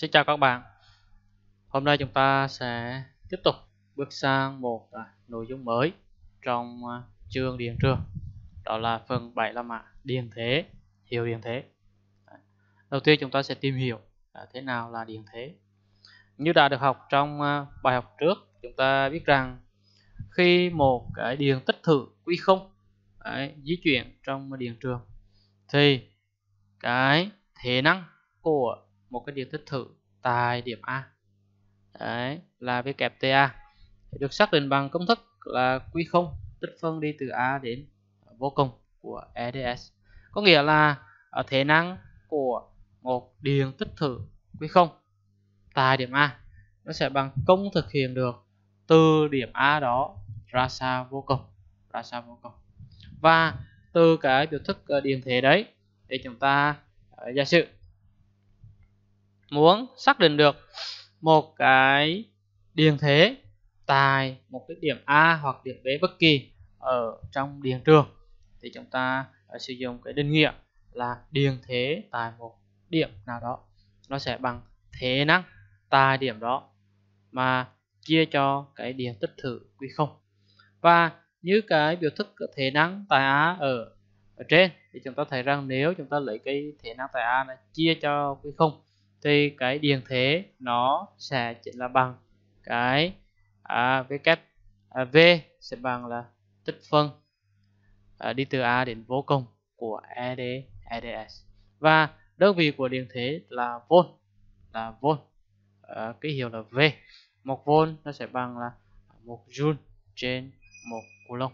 Xin chào các bạn. Hôm nay chúng ta sẽ tiếp tục bước sang một à, nội dung mới trong à, chương điện trường. Đó là phần 7 là mã điện thế, hiệu điện thế. Đầu tiên chúng ta sẽ tìm hiểu à, thế nào là điện thế. Như đã được học trong à, bài học trước Chúng ta biết rằng khi một cái điện tích thử quy không đấy, di chuyển trong điện trường thì cái thế năng của một cái điện tích thử tại điểm A. Đấy, là V kẹp TA được xác định bằng công thức là Q0 tích phân đi từ A đến vô cùng của EDS có nghĩa là ở thế năng của một điện tích thử Q0 tại điểm A, nó sẽ bằng công thực hiện được từ điểm A đó ra xa vô cùng, ra xa vô cùng. Và từ cái biểu thức ờ, điện thế đấy, để chúng ta ờ, giả sử muốn xác định được một cái điện thế tại một cái điểm A hoặc điểm B bất kỳ ở trong điện trường, thì chúng ta ờ, sử dụng cái định nghĩa là điện thế tại một điểm nào đó. Nó sẽ bằng thế năng tại điểm đó mà chia cho cái điện tích thử quy không. Và như cái biểu thức thế năng tại A ở ở trên, thì chúng ta thấy rằng nếu chúng ta lấy cái thế năng tại A này chia cho quy không thì cái điện thế nó sẽ chính là bằng cái à, v kép à, v sẽ bằng là tích phân à, đi từ A đến vô cùng của ED EDS và đơn vị của điện thế là volt là volt à, ờ, cái hiệu là V. Một volt nó sẽ bằng là một joule trên một coulomb.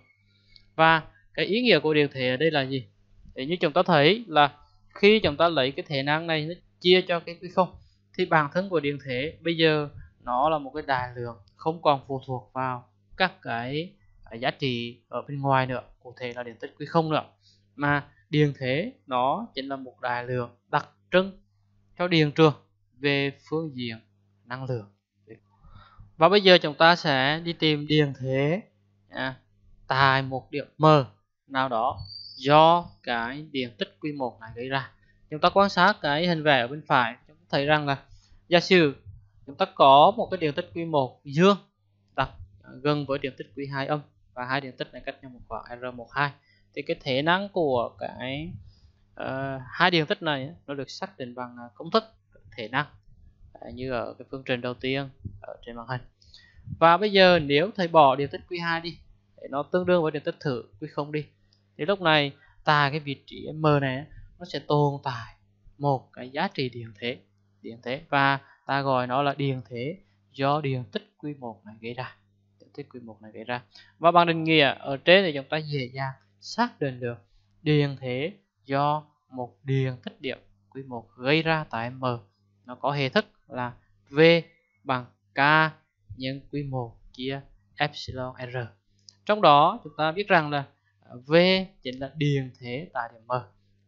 Và cái ý nghĩa của điện thế ở đây là gì? Thì như chúng ta thấy là khi chúng ta lấy cái thể năng này nó chia cho cái quy không. Thì bản thân của điện thế bây giờ nó là một cái đại lượng không còn phụ thuộc vào các cái giá trị ở bên ngoài nữa. Cụ thể là điện tích quy không nữa. Mà điện thế nó chính là một đại lượng đặc trưng cho điện trường về phương diện năng lượng. Và bây giờ chúng ta sẽ đi tìm điện thế à, tại một điểm M nào đó do cái điện tích quy một này gây ra chúng ta quan sát cái hình vẽ ở bên phải chúng ta thấy rằng là giả sử chúng ta có một cái điện tích quy một dương đặt gần với điện tích quy hai âm và hai điện tích này cách nhau một khoảng r12 thì cái thể năng của cái uh, hai điện tích này nó được xác định bằng à, công thức thể năng à, như ở cái phương trình đầu tiên ở trên màn hình. Và bây giờ nếu thầy bỏ điện tích quy 2 đi để nó tương đương với điện tích thử quy 0 đi. Thì lúc này tại cái vị trí M này nó sẽ tồn tại một cái giá trị điện thế điện thế và ta gọi nó là điện thế do điện tích quy một này gây ra, điện tích quy một này gây ra và bằng định nghĩa ở trên thì chúng ta dễ dàng xác định được điện thế do một điện tích điểm quy một gây ra tại M nó có hệ thức là V bằng K nhân quy một chia epsilon R. Trong đó chúng ta biết rằng là V chính là điện thế tại điểm M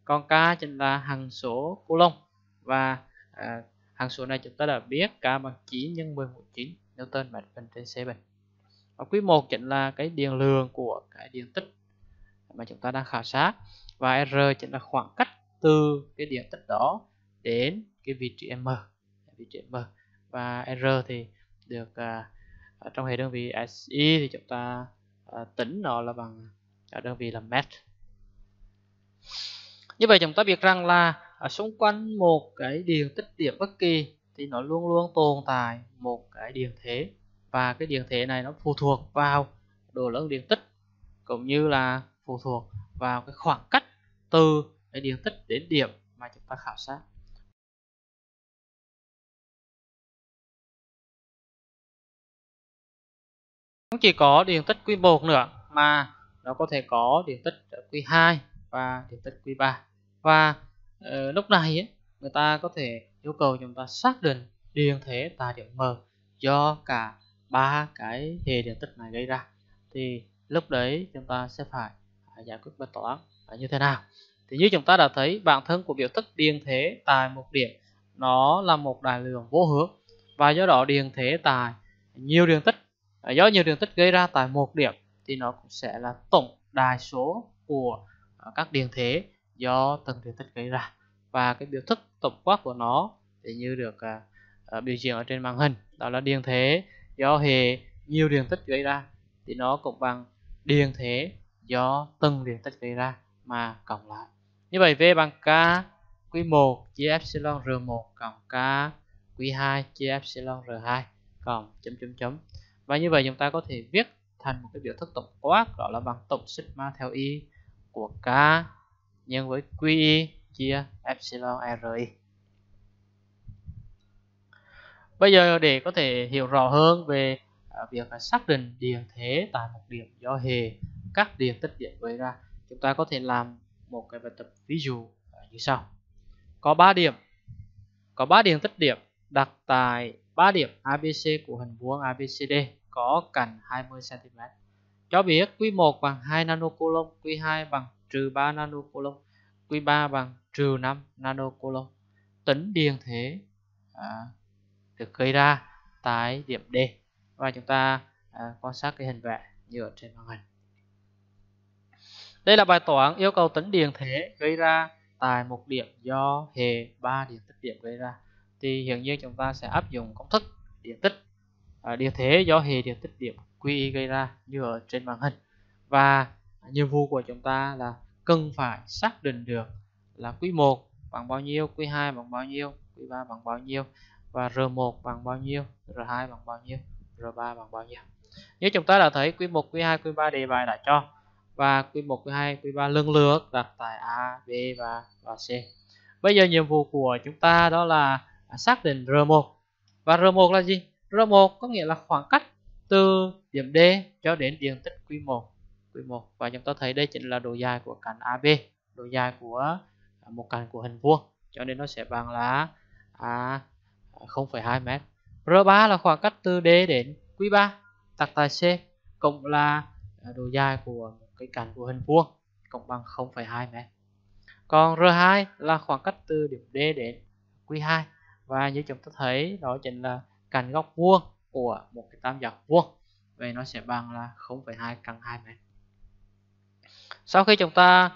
con K chính là hằng số Coulomb và à, hằng số này chúng ta đã biết K bằng 9 nhân 10 mũ 9 Newton mạch bình trên C bình. Và quý 1 chính là cái điện lượng của cái điện tích mà chúng ta đang khảo sát. Và R chính là khoảng cách từ cái điện tích đó đến cái vị trí M vị trí M. Và R thì được à, trong hệ đơn vị SI thì chúng ta à, tính nó là bằng ở đơn vị là mét như vậy chúng ta biết rằng là ở xung quanh một cái điện tích điểm bất kỳ thì nó luôn luôn tồn tại một cái điện thế. Và cái điện thế này nó phụ thuộc vào độ lớn điện tích cũng như là phụ thuộc vào cái khoảng cách từ cái điện tích đến điểm mà chúng ta khảo sát. Không chỉ có điện tích quy 1 nữa mà nó có thể có điện tích quy 2 và điện tích quy 3 và uh, lúc này ấy, người ta có thể yêu cầu chúng ta xác định điện thế tại điểm M do cả ba cái hệ điện tích này gây ra. Thì lúc đấy chúng ta sẽ phải giải quyết bài toán như thế nào. Thì như chúng ta đã thấy bản thân của biểu thức điện thế tại một điểm nó là một đại lượng vô hướng. Và do đó điện thế tại nhiều điện tích à, do nhiều điện tích gây ra tại một điểm thì nó cũng sẽ là tổng đại số của à, các điện thế do từng điện tích gây ra và cái biểu thức tổng quát của nó thì như được à, uh, biểu diễn ở trên màn hình đó là điện thế. Do hệ nhiều điện tích gây ra thì nó cũng bằng điện thế do từng điện tích gây ra mà cộng lại. Như vậy V bằng K Q1 chia epsilon R1 cộng K Q2 chia epsilon R2 cộng chấm chấm chấm. Và như vậy chúng ta có thể viết thành một cái biểu thức tổng quát đó là bằng tổng sigma theo y của K nhân với QI chia epsilon RI Bây giờ để có thể hiểu rõ hơn về à, việc xác định điện thế tại một điểm do hệ các điện tích điện gây ra, chúng ta có thể làm một cái bài tập ví dụ à, như sau. Có 3 điểm, có 3 điện tích điểm đặt tại 3 điểm ABC của hình vuông ABCD có cạnh 20 cm. Cho biết Q1 bằng 2 nanocoulomb, Q2 bằng trừ 3 nanocoulomb, Q3 bằng trừ 5 nanocoulomb. Tính điện thế à, được gây ra tại điểm D và chúng ta à, quan sát cái hình vẽ như ở trên màn hình. Đây là bài toán yêu cầu tính điện thế gây ra tại một điểm do hệ ba điện tích điểm gây ra. Thì hiện nhiên chúng ta sẽ áp dụng công thức điện tích à, điện thế do hệ điện tích điểm QI gây ra như ở trên màn hình. Và nhiệm vụ của chúng ta là cần phải xác định được là quý 1 bằng bao nhiêu, quý 2 bằng bao nhiêu, quý 3 bằng bao nhiêu và R1 bằng bao nhiêu, R2 bằng bao nhiêu, R3 bằng bao nhiêu. Như chúng ta đã thấy quý 1, quý 2, quý 3 đề bài đã cho và quý 1, quý 2, quý 3 lần lượt đặt tại A, B và và C. Bây giờ nhiệm vụ của chúng ta đó là xác định R1. Và R1 là gì? R1 có nghĩa là khoảng cách từ điểm D cho đến diện tích Q1. Q1 và chúng ta thấy đây chính là độ dài của cạnh AB, độ dài của à, một cạnh của hình vuông. Cho nên nó sẽ bằng là à, 0,2 m. R3 là khoảng cách từ D đến Q3 đặt tại C cộng là à, độ dài của cái cạnh của hình vuông cộng bằng 0,2 m. Còn R2 là khoảng cách từ điểm D đến Q2 và như chúng ta thấy đó chính là cạnh góc vuông của một cái tam giác vuông. Vậy nó sẽ bằng là 0,2 căn 2 mét sau khi chúng ta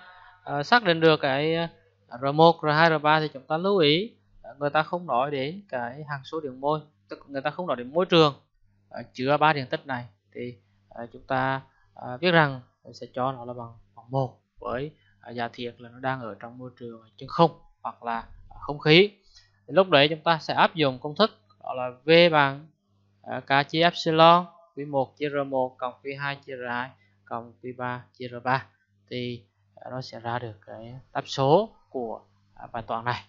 uh, xác định được cái R1, R2, R3 thì chúng ta lưu ý ờ, người ta không nói đến cái hàng số điện môi tức người ta không nói đến môi trường uh, chứa ba điện tích này. Thì uh, chúng ta uh, biết rằng sẽ cho nó là bằng bằng một với uh, giả thiết là nó đang ở trong môi trường chân không hoặc là không khí. Thì lúc đấy chúng ta sẽ áp dụng công thức đó là v bằng uh, k chia epsilon q1 chia r1 cộng q2 chia r2 cộng q3 chia r3 thì à, nó sẽ ra được cái đáp số của à, bài toán này.